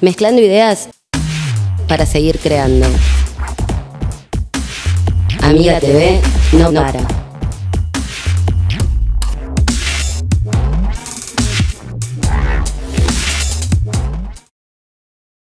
Mezclando ideas para seguir creando. Amiga TV no para.